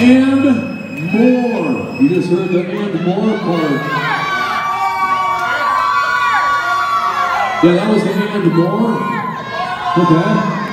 and more. You just heard the and more part. Yeah, that was the and more. Okay.